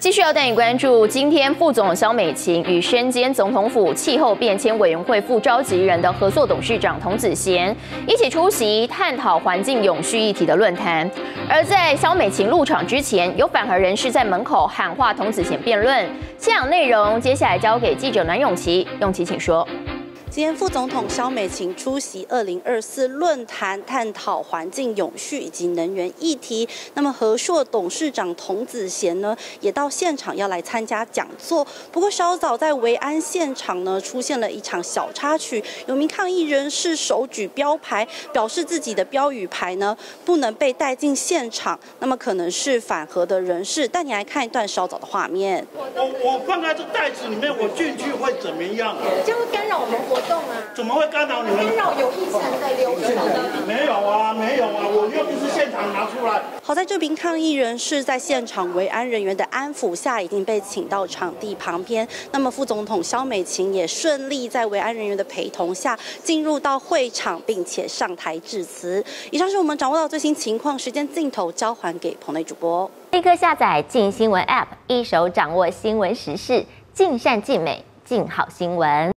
继续要带你关注，今天副总萧美琴与身兼总统府气候变迁委员会副召集人的合作董事长童子贤一起出席探讨环境永续议题的论坛。而在萧美琴入场之前，有反核人士在门口喊话童子贤辩论。现场内容接下来交给记者阮永琪，永琪请说。今天副总统肖美琴出席二零二四论坛，探讨环境永续以及能源议题。那么和硕董事长童子贤呢，也到现场要来参加讲座。不过稍早在维安现场呢，出现了一场小插曲，有名抗议人士手举标牌，表示自己的标语牌呢不能被带进现场。那么可能是反核的人士，带你来看一段稍早的画面。我我放在这袋子里面，我进去会怎么样？就会干扰我们活。动啊？怎么会干扰你们？干扰有一层的流程。没有啊，没有啊，我又不是现场拿出来。好在这名抗议人士在现场维安人员的安抚下，已经被请到场地旁边。那么副总统肖美琴也顺利在维安人员的陪同下进入到会场，并且上台致辞。以上是我们掌握到最新情况，时间镜头交还给棚内主播。立刻下载静新闻 App，一手掌握新闻时事，尽善尽美，尽好新闻。